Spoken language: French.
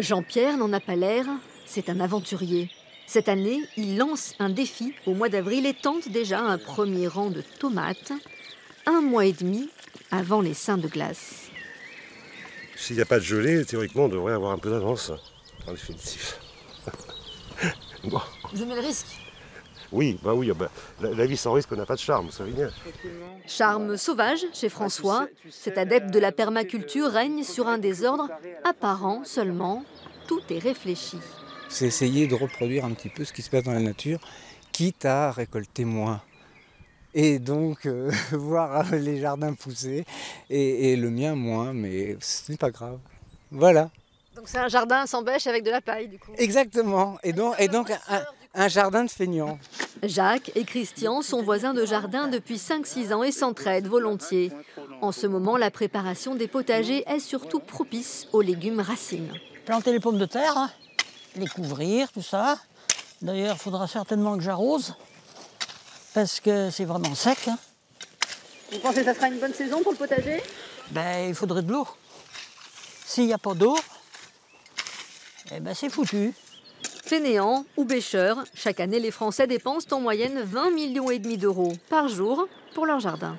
Jean-Pierre n'en a pas l'air, c'est un aventurier. Cette année, il lance un défi au mois d'avril et tente déjà un premier rang de tomates, un mois et demi avant les seins de glace. S'il n'y a pas de gelée, théoriquement, on devrait avoir un peu d'avance en définitif. Bon. Vous aimez le risque? Oui, bah oui, bah, la, vie sans risque n'a pas de charme, vous savez bien. Charme sauvage chez François, cet adepte de la permaculture règne sur un désordre apparent seulement. Tout est réfléchi. C'est essayer de reproduire un petit peu ce qui se passe dans la nature, quitte à récolter moins et donc euh, voir les jardins pousser et, le mien moins, mais ce n'est pas grave. Voilà. Donc c'est un jardin sans bêche avec de la paille du coup. Exactement, et donc, et donc un, jardin de feignants. Jacques et Christian sont voisins de jardin depuis 5-6 ans et s'entraident volontiers. En ce moment, la préparation des potagers est surtout propice aux légumes racines. Planter les pommes de terre, hein, les couvrir, tout ça. D'ailleurs, il faudra certainement que j'arrose parce que c'est vraiment sec. Hein. Vous pensez que ça sera une bonne saison pour le potager? Ben, il faudrait de l'eau. S'il n'y a pas d'eau, eh ben, c'est foutu. Fainéants ou bêcheurs, chaque année les Français dépensent en moyenne 20 millions et demi d'euros par jour pour leur jardin.